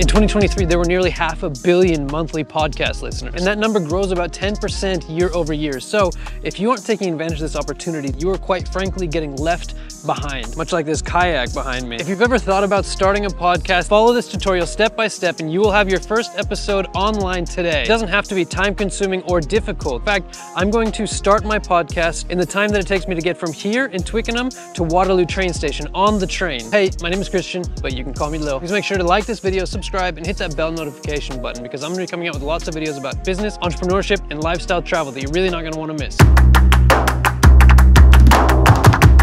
In 2023, there were nearly half a billion monthly podcast listeners, and that number grows about 10% year over year. So if you aren't taking advantage of this opportunity, you are quite frankly getting left behind, much like this kayak behind me. If you've ever thought about starting a podcast, follow this tutorial step by step and you will have your first episode online today. It doesn't have to be time consuming or difficult. In fact, I'm going to start my podcast in the time that it takes me to get from here in Twickenham to Waterloo train station on the train. Hey, my name is Christian, but you can call me Lil. Please make sure to like this video, subscribe, and hit that bell notification button because I'm gonna be coming out with lots of videos about business, entrepreneurship, and lifestyle travel that you're really not gonna wanna miss.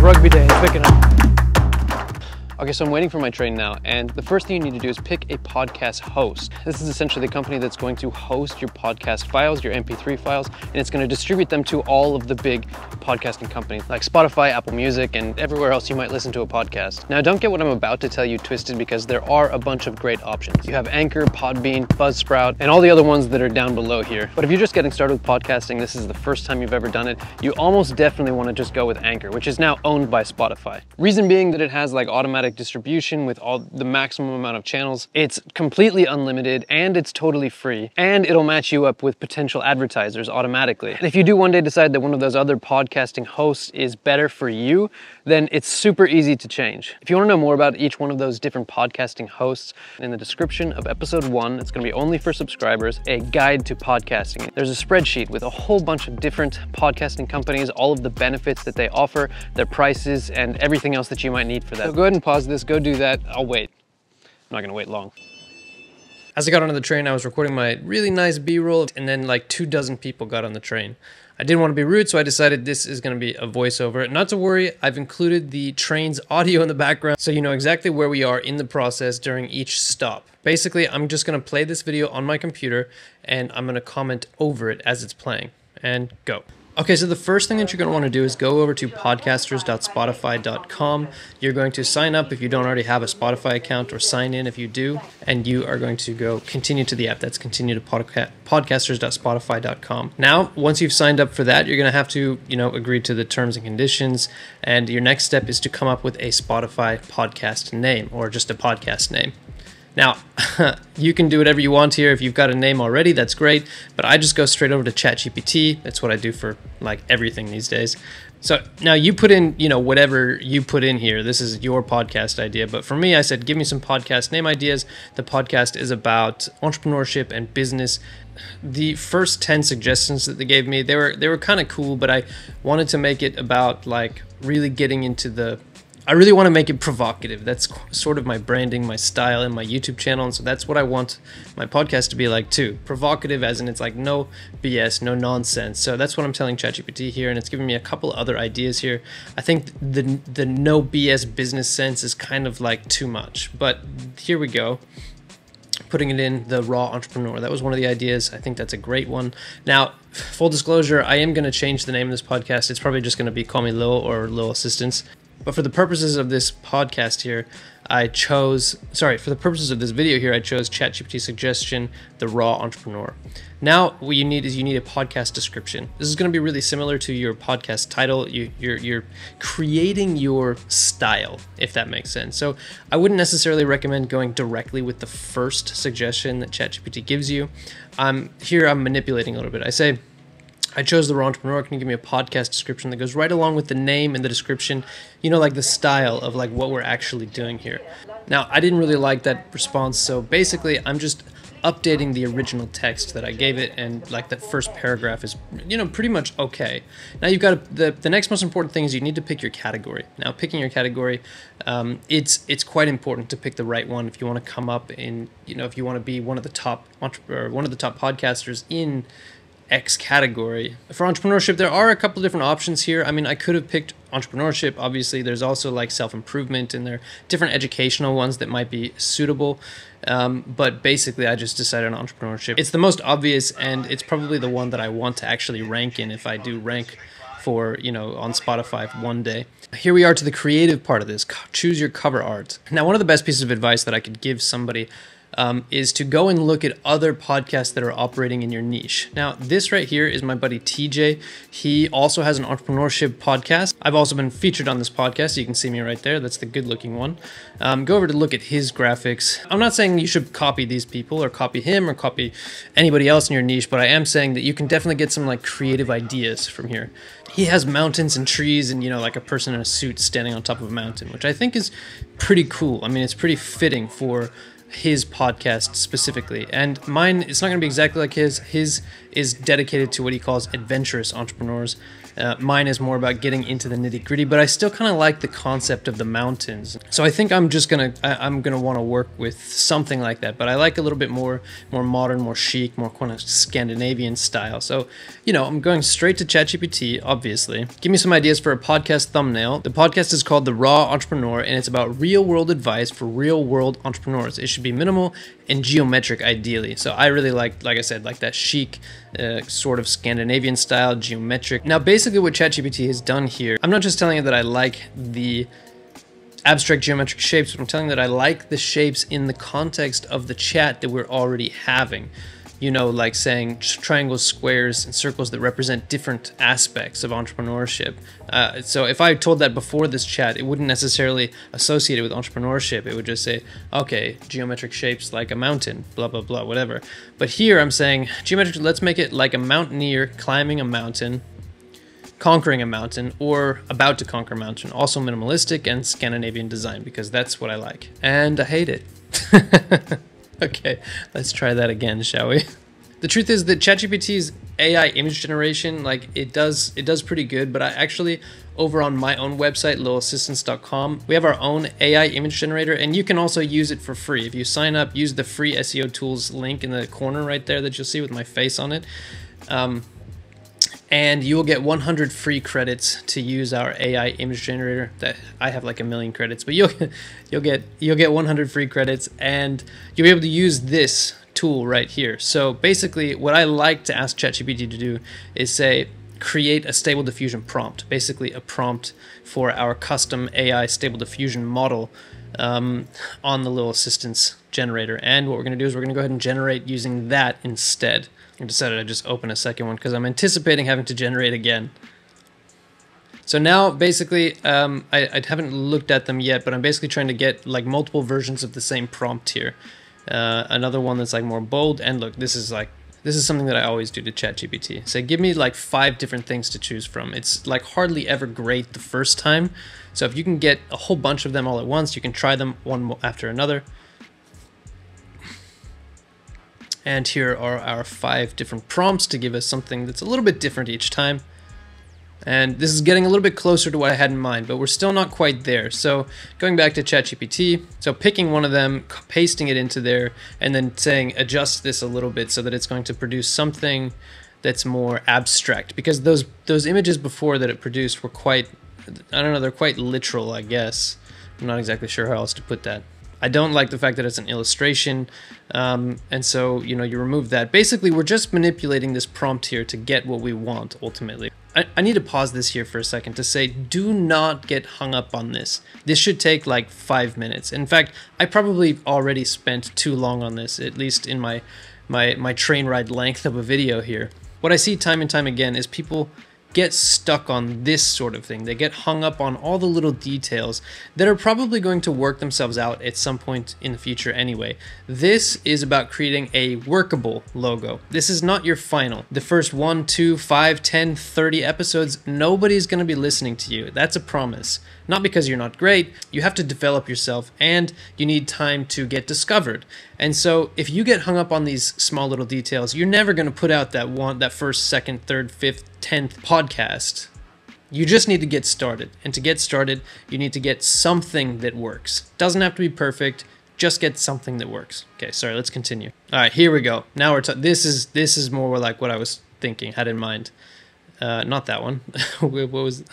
Rugby day picking Twickenham. Okay, so I'm waiting for my train now, and the first thing you need to do is pick a podcast host. This is essentially the company that's going to host your podcast files, your MP3 files, and it's going to distribute them to all of the big podcasting companies like Spotify, Apple Music, and everywhere else you might listen to a podcast. Now, don't get what I'm about to tell you twisted because there are a bunch of great options. You have Anchor, Podbean, Buzzsprout, and all the other ones that are down below here. But if you're just getting started with podcasting, this is the first time you've ever done it, you almost definitely want to just go with Anchor, which is now owned by Spotify. Reason being that it has like automatic automatic distribution with all the maximum amount of channels. It's completely unlimited and it's totally free. And it'll match you up with potential advertisers automatically. And if you do one day decide that one of those other podcasting hosts is better for you, then it's super easy to change. If you want to know more about each one of those different podcasting hosts, in the description of episode one, it's going to be only for subscribers, a guide to podcasting. There's a spreadsheet with a whole bunch of different podcasting companies, all of the benefits that they offer, their prices, and everything else that you might need for that. So go ahead and pause pause this, go do that. I'll wait. I'm not gonna wait long. As I got onto the train, I was recording my really nice B-roll, and then like two dozen people got on the train. I didn't want to be rude, so I decided this is going to be a voiceover. Not to worry, I've included the train's audio in the background, so you know exactly where we are in the process during each stop. Basically, I'm just going to play this video on my computer, and I'm going to comment over it as it's playing. And go. Okay, so the first thing that you're going to want to do is go over to podcasters.spotify.com. You're going to sign up if you don't already have a Spotify account or sign in if you do, and you are going to go continue to the app. That's continue to podca- podcasters.spotify.com. Now, once you've signed up for that, you're going to have to, you know, agree to the terms and conditions, and your next step is to come up with a Spotify podcast name or just a podcast name. Now, you can do whatever you want here. If you've got a name already, that's great. But I just go straight over to ChatGPT. That's what I do for like everything these days. So now you put in, you know, whatever you put in here. This is your podcast idea. But for me, I said, give me some podcast name ideas. The podcast is about entrepreneurship and business. The first 10 suggestions that they gave me, they were they were kind of cool, but I wanted to make it about like really getting into the I really want to make it provocative. That's sort of my branding, my style, and my YouTube channel. And so that's what I want my podcast to be like too. Provocative, as in it's like no BS, no nonsense. So that's what I'm telling ChatGPT here, and it's giving me a couple other ideas here. I think the the no BS business sense is kind of like too much, but here we go putting it in the raw entrepreneur. That was one of the ideas. I think that's a great one. Now, full disclosure, I am going to change the name of this podcast. It's probably just going to be Call Me Lil or Lil Assistance. But for the purposes of this podcast here, I chose, sorry, for the purposes of this video here, I chose ChatGPT suggestion, the raw entrepreneur. Now, what you need is you need a podcast description. This is going to be really similar to your podcast title. You, you're, you're creating your style, if that makes sense. So I wouldn't necessarily recommend going directly with the first suggestion that ChatGPT gives you. Um, here I'm manipulating a little bit. I say, I chose the raw entrepreneur. Can you give me a podcast description that goes right along with the name and the description? You know, like the style of like what we're actually doing here. Now, I didn't really like that response, so basically, I'm just updating the original text that I gave it, and like that first paragraph is, you know, pretty much okay. Now you've got to, the the next most important thing is you need to pick your category. Now, picking your category, um, it's it's quite important to pick the right one if you want to come up in, you know, if you want to be one of the top entrepreneur, one of the top podcasters in X category. For entrepreneurship, there are a couple different options here. I mean, I could have picked entrepreneurship. Obviously, there's also like self improvement, and there are different educational ones that might be suitable. Um, but basically, I just decided on entrepreneurship. It's the most obvious, and it's probably the one that I want to actually rank in if I do rank for you know on Spotify one day. Here we are to the creative part of this. Choose your cover art. Now, one of the best pieces of advice that I could give somebody um, is to go and look at other podcasts that are operating in your niche. Now, this right here is my buddy TJ. He also has an entrepreneurship podcast. I've also been featured on this podcast. You can see me right there. That's the good looking one. Um, go over to look at his graphics. I'm not saying you should copy these people or copy him or copy anybody else in your niche, but I am saying that you can definitely get some like creative ideas from here. He has mountains and trees and, you know, like a person in a suit standing on top of a mountain, which I think is pretty cool. I mean, it's pretty fitting for his podcast specifically. And mine, it's not going to be exactly like his. His is dedicated to what he calls adventurous entrepreneurs. Uh, mine is more about getting into the nitty gritty, but I still kind of like the concept of the mountains. So I think I'm just gonna I, I'm gonna want to work with something like that. But I like a little bit more more modern, more chic, more kind of Scandinavian style. So you know I'm going straight to ChatGPT. Obviously, give me some ideas for a podcast thumbnail. The podcast is called The Raw Entrepreneur, and it's about real world advice for real world entrepreneurs. It should be minimal and geometric, ideally. So I really like, like I said, like that chic uh, sort of Scandinavian style, geometric. Now, basically, what ChatGPT has done here, I'm not just telling you that I like the abstract geometric shapes, but I'm telling you that I like the shapes in the context of the chat that we're already having you know, like saying triangles, squares, and circles that represent different aspects of entrepreneurship. Uh, so if I told that before this chat, it wouldn't necessarily associate it with entrepreneurship. It would just say, okay, geometric shapes like a mountain, blah, blah, blah, whatever. But here I'm saying, geometric, let's make it like a mountaineer climbing a mountain, conquering a mountain, or about to conquer a mountain. Also minimalistic and Scandinavian design, because that's what I like. And I hate it. okay, let's try that again, shall we? The truth is that ChatGPT's AI image generation, like it does, it does pretty good. But I actually, over on my own website, lilassistance.com, we have our own AI image generator, and you can also use it for free. If you sign up, use the free SEO tools link in the corner right there that you'll see with my face on it. Um, and you will get 100 free credits to use our AI image generator. That I have like a million credits, but you'll you'll get you'll get 100 free credits, and you'll be able to use this tool right here. So basically, what I like to ask ChatGPT to do is say create a stable diffusion prompt, basically a prompt for our custom AI stable diffusion model um, on the Lil Assistance generator. And what we're going to do is we're going to go ahead and generate using that instead. I decided I'd just open a second one because I'm anticipating having to generate again. So now, basically, um, I, I, haven't looked at them yet, but I'm basically trying to get like multiple versions of the same prompt here. Uh, another one that's like more bold, and look, this is like this is something that I always do to ChatGPT. Say, give me like five different things to choose from. It's like hardly ever great the first time. So if you can get a whole bunch of them all at once, you can try them one after another. And here are our five different prompts to give us something that's a little bit different each time. And this is getting a little bit closer to what I had in mind, but we're still not quite there. So going back to ChatGPT, so picking one of them, pasting it into there, and then saying adjust this a little bit so that it's going to produce something that's more abstract. Because those those images before that it produced were quite, I don't know, they're quite literal, I guess. I'm not exactly sure how else to put that. I don't like the fact that it's an illustration, um, and so you know you remove that. Basically, we're just manipulating this prompt here to get what we want ultimately. I, I need to pause this here for a second to say, do not get hung up on this. This should take like five minutes. In fact, I probably already spent too long on this, at least in my my my train ride length of a video here. What I see time and time again is people get stuck on this sort of thing. They get hung up on all the little details that are probably going to work themselves out at some point in the future anyway. This is about creating a workable logo. This is not your final. The first 1, 2, 5, 10, 30 episodes, nobody's going to be listening to you. That's a promise. Not because you're not great, you have to develop yourself and you need time to get discovered. And so if you get hung up on these small little details, you're never going to put out that one that first, second, third, fifth, 10th podcast. You just need to get started. And to get started, you need to get something that works. Doesn't have to be perfect, just get something that works. Okay, sorry, let's continue. All right, here we go. Now we're this is this is more like what I was thinking, had in mind. Uh, not that one. what was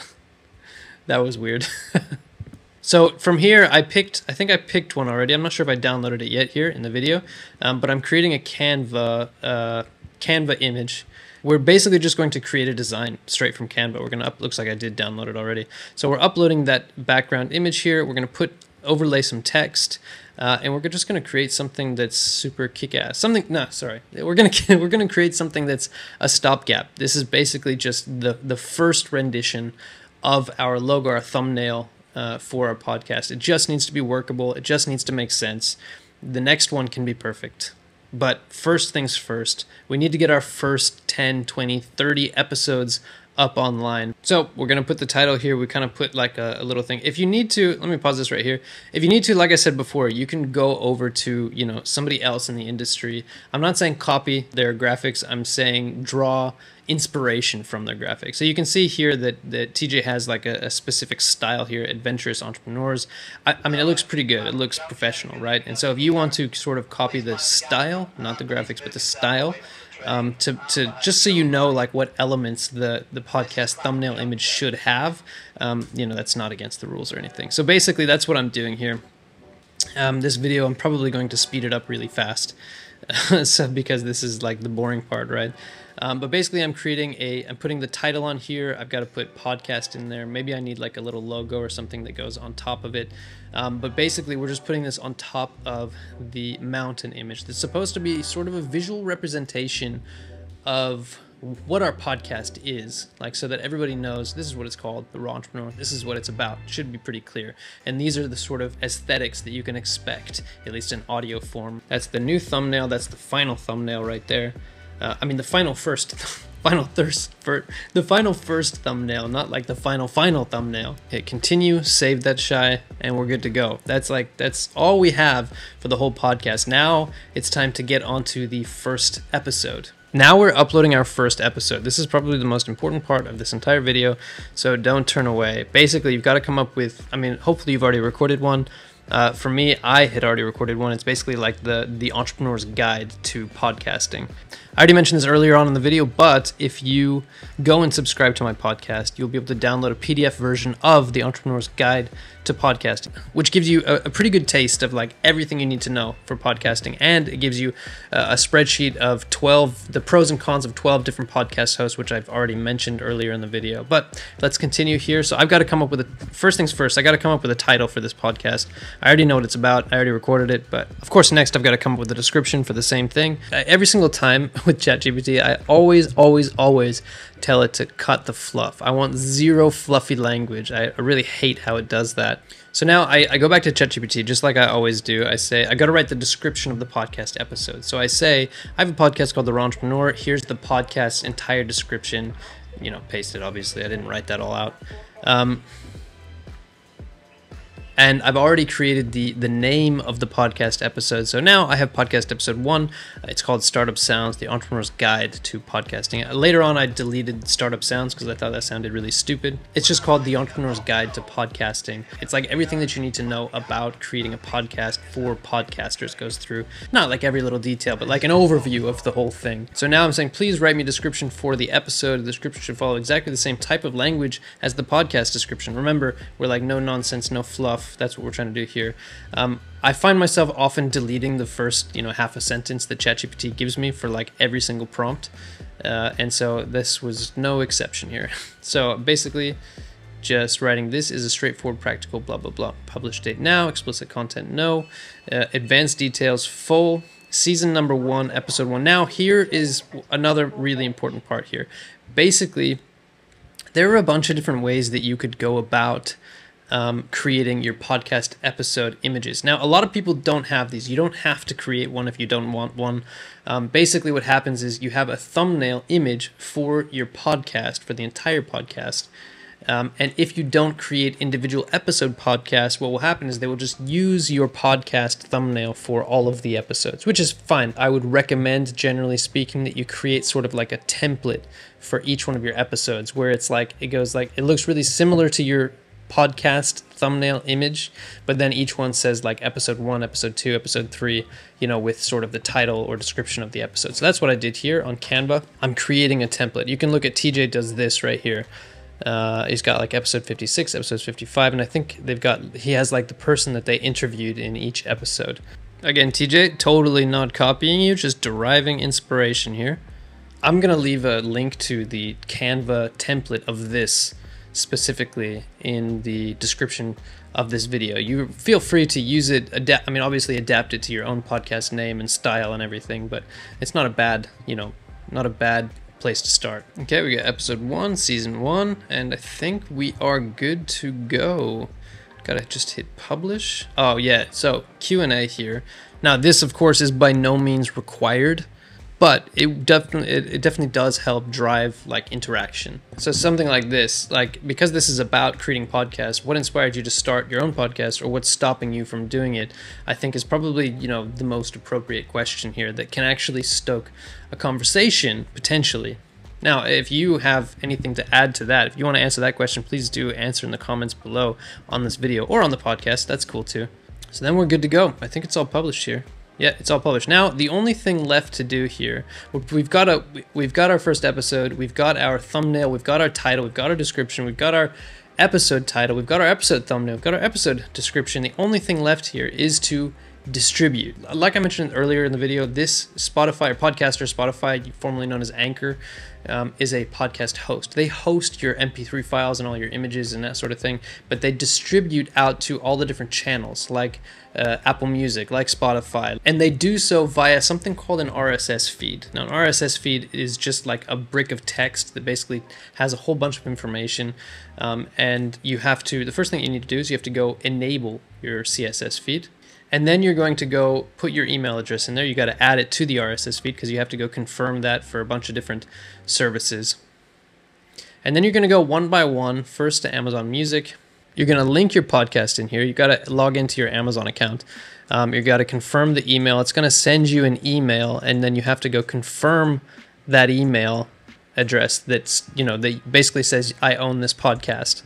that was weird. so from here, I picked, I think I picked one already. I'm not sure if I downloaded it yet here in the video, um, but I'm creating a Canva, uh, Canva image. We're basically just going to create a design straight from Canva. We're to up, looks like I did download it already. So we're uploading that background image here. We're to put overlay some text, uh, and we're just going to create something that's super kick-ass. Something, no, sorry, we're going to we're going to create something that's a stopgap. This is basically just the the first rendition of our logo, our thumbnail uh, for our podcast. It just needs to be workable. It just needs to make sense. The next one can be perfect. But first things first, we need to get our first 10, 20, 30 episodes up online. So we're going to put the title here. We kind of put like a, a, little thing. If you need to, let me pause this right here. If you need to, like I said before, you can go over to, you know, somebody else in the industry. I'm not saying copy their graphics. I'm saying draw inspiration from their graphics. So you can see here that, that TJ has like a, a specific style here, adventurous entrepreneurs. I, I mean, it looks pretty good. It looks professional, right? And so if you want to sort of copy the style, not the graphics, but the style, um, to, to just so you know like what elements the the podcast thumbnail image should have. Um, you know that's not against the rules or anything. So basically that's what I'm doing here. Um, this video I'm probably going to speed it up really fast, so because this is like the boring part, right? Um, but basically, I'm creating a, I'm putting the title on here. I've got to put podcast in there. Maybe I need like a little logo or something that goes on top of it. Um, but basically, we're just putting this on top of the mountain image that's supposed to be sort of a visual representation of what our podcast is, like so that everybody knows this is what it's called, the Raw Entrepreneur. This is what it's about. It should be pretty clear. And these are the sort of aesthetics that you can expect, at least in audio form. That's the new thumbnail. That's the final thumbnail right there. Uh, I mean, the final first, final thirst for the final first thumbnail, not like the final final thumbnail. Hit continue, save that shy, and we're good to go. That's like that's all we have for the whole podcast. Now it's time to get onto the first episode. Now we're uploading our first episode. This is probably the most important part of this entire video, so don't turn away. Basically, you've got to come up with, I mean, hopefully you've already recorded one. Uh, for me, I had already recorded one. It's basically like the the entrepreneur's guide to podcasting. I already mentioned this earlier on in the video, but if you go and subscribe to my podcast, you'll be able to download a PDF version of the entrepreneur's guide to podcasting, which gives you a, a, pretty good taste of like everything you need to know for podcasting. And it gives you uh, a spreadsheet of 12, the pros and cons of 12 different podcast hosts, which I've already mentioned earlier in the video. But let's continue here. So I've got to come up with a, first things first, I got to come up with a title for this podcast. I already know what it's about. I already recorded it. But of course, next I've got to come up with a description for the same thing. Uh, every single time with ChatGPT, I always, always, always tell it to cut the fluff. I want zero fluffy language. I, really hate how it does that. So now I, I go back to ChatGPT just like I always do. I say, I got to write the description of the podcast episode. So I say, I have a podcast called The Entrepreneur. Here's the podcast's entire description. You know, paste it, obviously. I didn't write that all out. Um, and I've already created the the name of the podcast episode. So now I have podcast episode one. Uh, it's called Startup Sounds: The Entrepreneur's Guide to Podcasting. Uh, later on, I deleted Startup Sounds because I thought that sounded really stupid. It's just called The Entrepreneur's Guide to Podcasting. It's like everything that you need to know about creating a podcast for podcasters goes through. Not like every little detail, but like an overview of the whole thing. So now I'm saying, please write me a description for the episode. The description should follow exactly the same type of language as the podcast description. Remember, we're like no nonsense, no fluff that's what we're trying to do here. Um, I find myself often deleting the first, you know, half a sentence that ChatGPT gives me for like every single prompt, uh, and so this was no exception here. so basically, just writing this is a straightforward, practical, blah blah blah. Publish date now, explicit content no, uh, advanced details full. Season number one, episode one. Now, here is another really important part here. Basically, there are a bunch of different ways that you could go about um, creating your podcast episode images. Now, a lot of people don't have these. You don't have to create one if you don't want one. Um, basically, what happens is you have a thumbnail image for your podcast, for the entire podcast. Um, and if you don't create individual episode podcasts, what will happen is they will just use your podcast thumbnail for all of the episodes, which is fine. I would recommend, generally speaking, that you create sort of like a template for each one of your episodes where it's like, it goes like, it looks really similar to your podcast thumbnail image, but then each one says like episode one, episode two, episode three, you know, with sort of the title or description of the episode. So that's what I did here on Canva. I'm creating a template. You can look at TJ does this right here. Uh, he's got like episode 56, episode 55, and I think they've got, he has like the person that they interviewed in each episode. Again, TJ, totally not copying you, just deriving inspiration here. I'm to leave a link to the Canva template of this specifically in the description of this video. You feel free to use it. Adapt. I mean, obviously adapt it to your own podcast name and style and everything, but it's not a bad, you know, not a bad place to start. Okay, we got episode one, season one, and I think we are good to go. Gotta just hit publish. Oh yeah, so Q and A here. Now this, of course, is by no means required but it definitely it, it, definitely does help drive like interaction. So something like this like because this is about creating podcasts what inspired you to start your own podcast or what's stopping you from doing it i think is probably you know the most appropriate question here that can actually stoke a conversation potentially. Now if you have anything to add to that if you want to answer that question please do answer in the comments below on this video or on the podcast. That's cool too. So then we're good to go. I think it's all published here yeah, it's all published. Now, the only thing left to do here, we've got a we've got our first episode, we've got our thumbnail, we've got our title, we've got our description, we've got our episode title, we've got our episode thumbnail, we've got our episode description. The only thing left here is to distribute. Like I mentioned earlier in the video, this Spotify or podcaster Spotify, formerly known as Anchor, um, is a podcast host. They host your MP3 files and all your images and that sort of thing, but they distribute out to all the different channels like uh, Apple Music, like Spotify, and they do so via something called an RSS feed. Now, an RSS feed is just like a brick of text that basically has a whole bunch of information, um, and you have to. The first thing you need to do is you have to go enable your RSS feed. And then you're going to go put your email address in there. You got to add it to the RSS feed because you have to go confirm that for a bunch of different services. And then you're going to go one by one, first to Amazon Music. You're going to link your podcast in here. You got to log into your Amazon account. Um, you got to confirm the email. It's going to send you an email, and then you have to go confirm that email address that's, you know, that basically says, I own this podcast.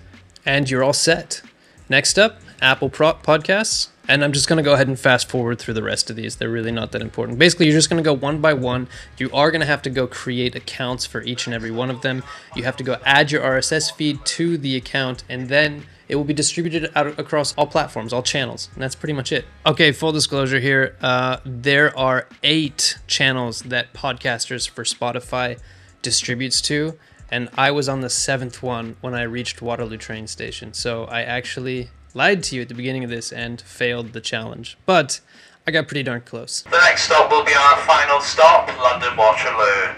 And you're all set. Next up, Apple Pro- Podcasts. And I'm just going to go ahead and fast forward through the rest of these. They're really not that important. Basically, you're just going to go one by one. You are going to have to go create accounts for each and every one of them. You have to go add your RSS feed to the account, and then it will be distributed out across all platforms, all channels. And that's pretty much it. Okay, full disclosure here. Uh, there are eight channels that Podcasters for Spotify distributes to. And I was on the seventh one when I reached Waterloo train station. So I actually lied to you at the beginning of this and failed the challenge. But I got pretty darn close. The next stop will be our final stop, London Waterloo.